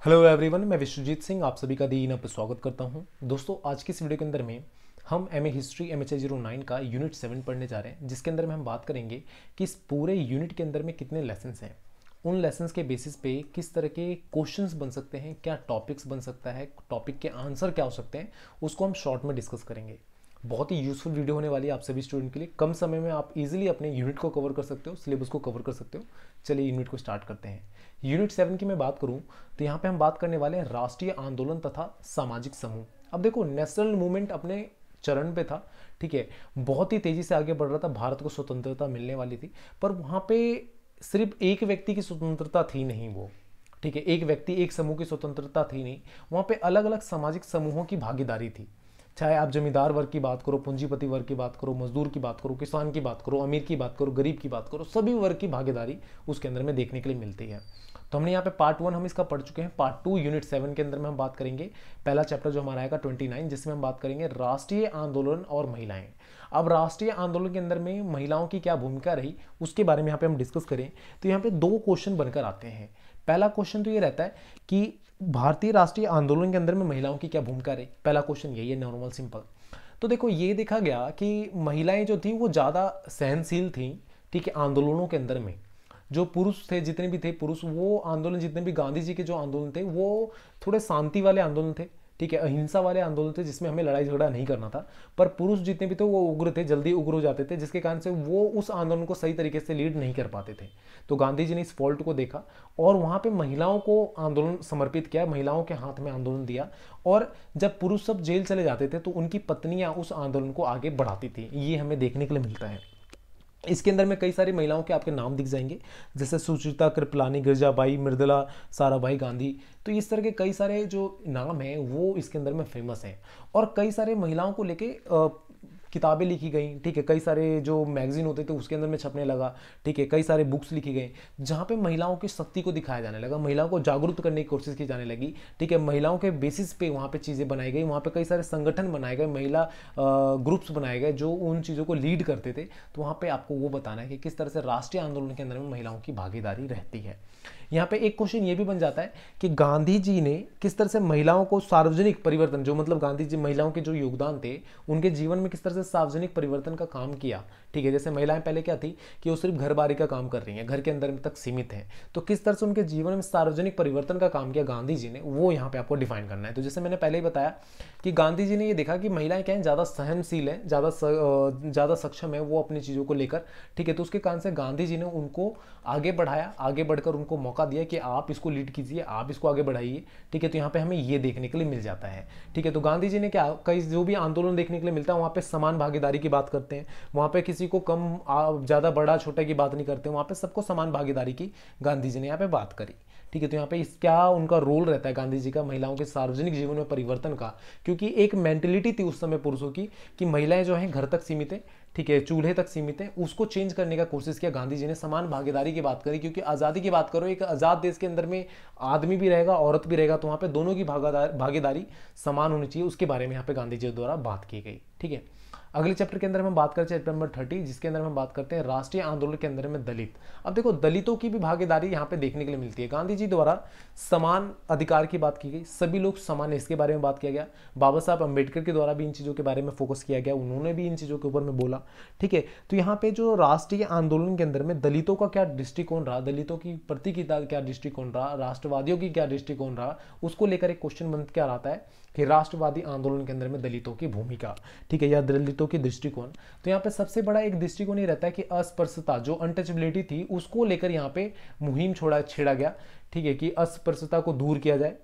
Hello everyone मैं विश्वजीत सिंह, आप सभी का दी इन पर स्वागत करता हूँ। दोस्तों, आज की इस वीडियो के अंदर में हम M A history M H zero nine का यूनिट सेवन पढ़ने जा रहे हैं, जिसके अंदर में हम बात करेंगे कि इस पूरे यूनिट के अंदर में कितने लेसन हैं। उन लेसन्स के बेसिस पे किस तरह के क्वेश्चंस बन सकते हैं, क्या टॉपिक्स बन सकता है टॉपिक के आंसर क्या हो सकते हैं, उसको हम शॉर्ट में डिस्कस करेंगे। बहुत ही यूजफुल वीडियो होने वाली है आप सभी स्टूडेंट के लिए। कम समय में आप इजीली अपने यूनिट को कवर कर सकते हो सिलेबस को कवर कर सकते हो। चलिए यूनिट को स्टार्ट करते हैं। यूनिट सेवन की मैं बात करूँ तो यहाँ पे हम बात करने वाले हैं राष्ट्रीय आंदोलन तथा सामाजिक समूह। अब देखो नेशनल मूवमेंट अपने चरण पे था, ठीक है? बहुत ही तेज़ी से आगे बढ़ रहा था, भारत को स्वतंत्रता मिलने वाली थी, पर वहाँ पे सिर्फ़ एक व्यक्ति की स्वतंत्रता थी नहीं वो, ठीक है? एक व्यक्ति, एक समूह की स्वतंत्रता थी नहीं। वहाँ पे अलग अलग सामाजिक समूहों की भागीदारी थी। चाहे आप जमींदार वर्ग की बात करो, पूंजीपति वर्ग की बात करो, मजदूर की बात करो, किसान की बात करो, अमीर की बात करो, गरीब की बात करो, सभी वर्ग की भागीदारी उसके अंदर में देखने के लिए मिलती है। तो हमने यहाँ पे पार्ट वन हम इसका पढ़ चुके हैं। पार्ट टू यूनिट सेवन के अंदर में हम बात करेंगे। पहला चैप्टर जो हमारा आएगा ट्वेंटी नाइन जिसमें हम बात करेंगे राष्ट्रीय आंदोलन और महिलाएँ। अब राष्ट्रीय आंदोलन के अंदर में महिलाओं की क्या भूमिका रही, उसके बारे में यहाँ पे हम डिस्कस करें। तो यहाँ पे दो क्वेश्चन बनकर आते हैं। पहला क्वेश्चन तो ये रहता है कि भारतीय राष्ट्रीय आंदोलन के अंदर में महिलाओं की क्या भूमिका रही? पहला क्वेश्चन यही है नॉर्मल सिंपल तो देखो, ये देखा गया कि महिलाएँ जो थी, वो ज़्यादा सहनशील थी, ठीक है, आंदोलनों के अंदर में। जो पुरुष थे, जितने भी थे, पुरुष, वो आंदोलन, जितने भी गांधी जी के जो आंदोलन थे, वो थोड़े शांति वाले आंदोलन थे। ठीक है, अहिंसा वाले आंदोलन थे जिसमें हमें लड़ाई झगड़ा नहीं करना था, पर पुरुष जितने भी थे वो उग्र थे, जल्दी उग्र हो जाते थे, जिसके कारण से वो उस आंदोलन को सही तरीके से लीड नहीं कर पाते थे। तो गांधी जी ने इस फॉल्ट को देखा और वहाँ पर महिलाओं को आंदोलन समर्पित किया, महिलाओं के हाथ में आंदोलन दिया और जब पुरुष सब जेल चले जाते थे तो उनकी पत्नियाँ उस आंदोलन को आगे बढ़ाती थी। ये हमें देखने के लिए मिलता है। इसके अंदर में कई सारी महिलाओं के आपके नाम दिख जाएँगे, जैसे सुचिता कृपलानी, गिरजाबाई सारा साराभाई गांधी। तो इस तरह के कई सारे जो नाम हैं, वो इसके अंदर में फ़ेमस हैं। और कई सारे महिलाओं को लेके किताबें लिखी गई, ठीक है, कई सारे जो मैगजीन होते थे उसके अंदर में छपने लगा, ठीक है, कई सारे बुक्स लिखी गई, जहाँ पे महिलाओं की शक्ति को दिखाया जाने लगा, महिलाओं को जागरूक करने की कोशिश की जाने लगी, ठीक है, महिलाओं के बेसिस पे वहाँ पे चीज़ें बनाई गई, वहाँ पे कई सारे संगठन बनाए गए, महिला ग्रुप्स बनाए गए, जो उन चीज़ों को लीड करते थे तो वहाँ पर आपको वो बताना है कि किस तरह से राष्ट्रीय आंदोलन के अंदर में महिलाओं की भागीदारी रहती है। यहाँ पे एक क्वेश्चन ये भी बन जाता है कि गांधी जी ने किस तरह से महिलाओं को सार्वजनिक परिवर्तन, जो मतलब गांधी जी महिलाओं के जो योगदान थे, उनके जीवन में किस तरह से सार्वजनिक परिवर्तन का काम किया? ठीक है, जैसे महिलाएँ पहले क्या थी कि वो सिर्फ़ घर बारी का काम कर रही हैं, घर के अंदर तक सीमित है। तो किस तरह से उनके जीवन में सार्वजनिक परिवर्तन का काम किया गांधी जी ने, वो यहाँ पे आपको डिफाइन करना है। तो जैसे मैंने पहले ही बताया कि गांधी जी ने ये देखा कि महिलाएँ क्या है, ज़्यादा सहनशील है, ज़्यादा ज़्यादा सक्षम है वो अपनी चीज़ों को लेकर। ठीक है तो उसके कारण से गांधी जी ने उनको आगे बढ़ाया, आगे बढ़कर उनको मौका दिया कि आप इसको लीड कीजिए, आप इसको आगे बढ़ाइए। ठीक है तो यहाँ पे हमें ये देखने के लिए मिल जाता है। ठीक है तो गांधी जी ने क्या, कई जो भी आंदोलन देखने के लिए मिलता है, वहाँ पे समान भागीदारी की बात करते हैं। वहाँ पे किसी को कम ज़्यादा बड़ा, छोटा की बात नहीं करते वहाँ पे सबको समान भागीदारी की गांधी जी ने यहाँ पे बात करी। ठीक है तो यहाँ पे इस, क्या उनका रोल रहता है गांधी जी का महिलाओं के सार्वजनिक जीवन में परिवर्तन का? क्योंकि एक मेंटेलिटी थी उस समय पुरुषों की कि महिलाएँ जो हैं, घर तक सीमित है। ठीक है, चूल्हे तक सीमित है, उसको चेंज करने का कोशिश किया गांधी जी ने समान भागीदारी की बात करी, क्योंकि आज़ादी की बात करो, एक आज़ाद देश के अंदर में आदमी भी रहेगा, औरत भी रहेगा तो वहाँ पर दोनों की भागीदारी समान होनी चाहिए, उसके बारे में यहाँ पे गांधी जी द्वारा बात की गई, ठीक है। अगले चैप्टर के अंदर हम बात करते हैं चैप्टर नंबर थर्टी जिसके अंदर हम बात करते हैं राष्ट्रीय आंदोलन के अंदर में दलित। अब देखो, दलितों की भी भागीदारी यहाँ पे देखने के लिए मिलती है। गांधी जी द्वारा समान अधिकार की बात की गई, सभी लोग समान इसके बारे में बात किया गया। बाबा साहब अंबेडकर के द्वारा भी इन चीज़ों के बारे में फोकस किया गया, उन्होंने भी इन चीज़ों के ऊपर में बोला। ठीक है? तो यहाँ पे जो राष्ट्रीय आंदोलन के अंदर में दलितों का क्या दृष्टिकोण रहा? दलितों की प्रति की क्या दृष्टिकोण रहा? राष्ट्रवादियों की क्या दृष्टिकोण रहा? उसको लेकर एक क्वेश्चन बन क्या आता है कि राष्ट्रवादी आंदोलन के अंदर में दलितों की भूमिका, ठीक है? या दलितों की दृष्टिकोण। तो यहाँ पे सबसे बड़ा एक दृष्टिकोण ये रहता है कि अस्पर्शता जो अनटचबिलिटी थी, उसको लेकर यहाँ पे मुहिम छोड़ा, छेड़ा गया, ठीक है? कि अस्पर्शता को दूर किया जाए।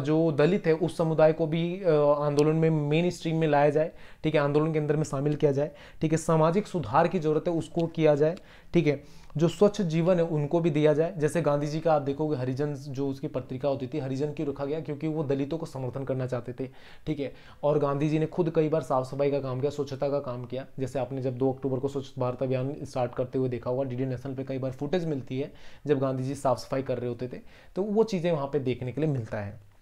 जो दलित है, उस समुदाय को भी आंदोलन में मेन स्ट्रीम में लाया जाए, ठीक है, आंदोलन के अंदर में शामिल किया जाए, ठीक है, सामाजिक सुधार की ज़रूरत है, उसको किया जाए, ठीक है। जो स्वच्छ जीवन है, उनको भी दिया जाए। जैसे गांधी जी का आप देखोगे, हरिजन जो उसकी पत्रिका होती थी, हरिजन क्यों रखा गया? क्योंकि वो दलितों को समर्थन करना चाहते थे, ठीक है? और गांधी जी ने खुद कई बार साफ़ सफ़ाई का काम किया, स्वच्छता का काम किया। जैसे आपने जब दो अक्टूबर को स्वच्छ भारत अभियान स्टार्ट करते हुए देखा होगा डी नेशनल पर कई बार फुटेज मिलती है, जब गांधी जी साफ़ सफ़ाई कर रहे होते थे। तो वो चीज़ें वहाँ पर देखने के लिए मिलता है।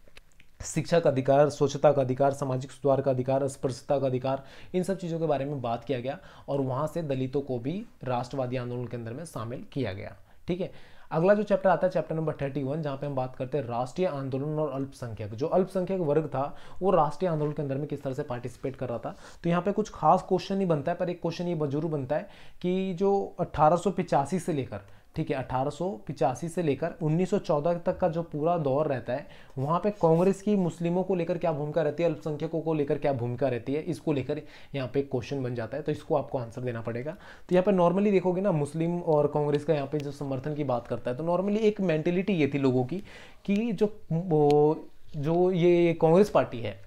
शिक्षा का अधिकार, स्वच्छता का अधिकार, सामाजिक सुधार का अधिकार, अस्पृश्यता का अधिकार, इन सब चीज़ों के बारे में बात किया गया और वहाँ से दलितों को भी राष्ट्रवादी आंदोलन के अंदर में शामिल किया गया। ठीक है? अगला जो चैप्टर आता है, चैप्टर नंबर थर्टी वन, जहाँ पे हम बात करते हैं राष्ट्रीय आंदोलन और अल्पसंख्यक। जो अल्पसंख्यक वर्ग था, वो राष्ट्रीय आंदोलन के अंदर में किस तरह से पार्टिसिपेट कर रहा था? तो यहाँ पे कुछ खास क्वेश्चन ही बनता है, पर एक क्वेश्चन ये ज़रूर बनता है कि जो अठारह से लेकर ठीक है, अठारह से लेकर 1914 तक का जो पूरा दौर रहता है, वहाँ पे कांग्रेस की मुस्लिमों को लेकर क्या भूमिका रहती है, अल्पसंख्यकों को लेकर क्या भूमिका रहती है, इसको लेकर यहाँ पे क्वेश्चन बन जाता है तो इसको आपको आंसर देना पड़ेगा। तो यहाँ पे नॉर्मली देखोगे ना, मुस्लिम और कांग्रेस का यहाँ पे जो समर्थन की बात करता है तो नॉर्मली एक मैंटेलिटी ये थी लोगों की कि जो जो ये कांग्रेस पार्टी है,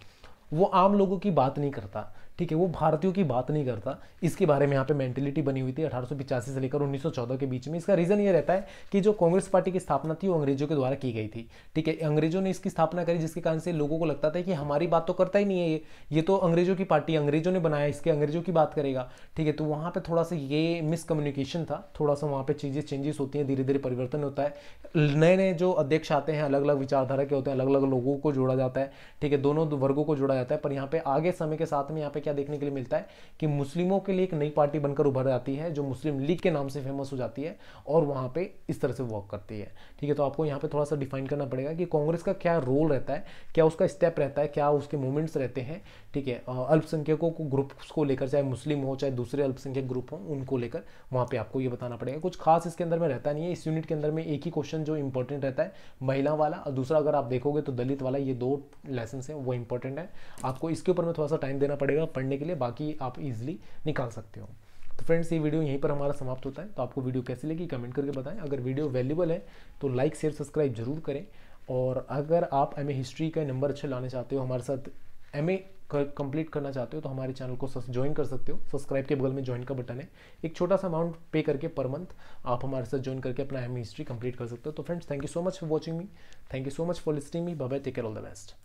वो आम लोगों की बात नहीं करता। ठीक है, वो भारतीयों की बात नहीं करता। इसके बारे में यहाँ पे मेंटेलिटी बनी हुई थी अठारह से लेकर 1914 के बीच में। इसका रीज़न ये रहता है कि जो कांग्रेस पार्टी की स्थापना थी, वो अंग्रेज़ों के द्वारा की गई थी। ठीक है, अंग्रेज़ों ने इसकी स्थापना करी जिसके कारण से लोगों को लगता था कि हमारी बात तो करता ही नहीं है ये। ये तो अंग्रेज़ों की पार्टी, अंग्रेज़ों ने बनाया, इसके अंग्रेज़ों की बात करेगा। ठीक है तो वहाँ पर थोड़ा सा ये मिसकम्युनिकेशन था। थोड़ा सा वहाँ पर चीज़ें चेंजेस होती हैं धीरे धीरे परिवर्तन होता है। नए नए जो अध्यक्ष आते हैं अलग अलग विचारधारा के होते हैं अलग अलग लोगों को जोड़ा जाता है। ठीक है, दोनों वर्गों को जोड़ा जाता है। पर यहाँ पे आगे समय के साथ में यहाँ पे क्या देखने के लिए मिलता है कि मुस्लिमों के लिए एक नई पार्टी बनकर उभर आती है, जो मुस्लिम लीग के नाम से फ़ेमस हो जाती है और वहाँ पे इस तरह से वर्क करती है। ठीक है तो आपको यहाँ पे थोड़ा सा डिफाइन करना पड़ेगा कि कांग्रेस का क्या रोल रहता है, क्या उसका स्टेप रहता है, क्या उसके मूवमेंट्स रहते हैं। ठीक है अल्पसंख्यकों को ग्रुप्स को लेकर, चाहे मुस्लिम हो, चाहे दूसरे अल्पसंख्यक ग्रुप हो, उनको लेकर वहाँ पर आपको ये बताना पड़ेगा। कुछ खास इसके अंदर में रहता नहीं है, इस यूनिट के अंदर में एक ही क्वेश्चन जो इंपॉर्टेंट रहता है, महिला वाला और दूसरा अगर आप देखोगे तो दलित वाला, ये दो लेसन है, वो इंपॉर्टेंट है। आपको इसके ऊपर में थोड़ा सा टाइम देना पड़ेगा। पढ़ने के लिए बाकी आप इजिली निकाल सकते हो। तो फ्रेंड्स ये वीडियो यहीं पर हमारा समाप्त होता है। तो आपको वीडियो कैसी लगी कमेंट करके बताएँ। अगर वीडियो वैल्यूबल है तो लाइक शेयर सब्सक्राइब ज़रूर करें। और अगर आप एमए हिस्ट्री का नंबर अच्छे लाने चाहते हो, हमारे साथ एम ए कंप्लीट करना चाहते हो तो हमारे चैनल को ज्वाइन कर सकते हो। सब्सक्राइब के बगल में ज्वाइन का बटन है। एक छोटा सा अमाउंट पे करके पर मंथ आप हमारे साथ ज्वाइन करके अपना एम हिस्ट्री कंप्लीट कर सकते हो। तो friends thank you so much for watching me thank you so much for listening me bye take care all the best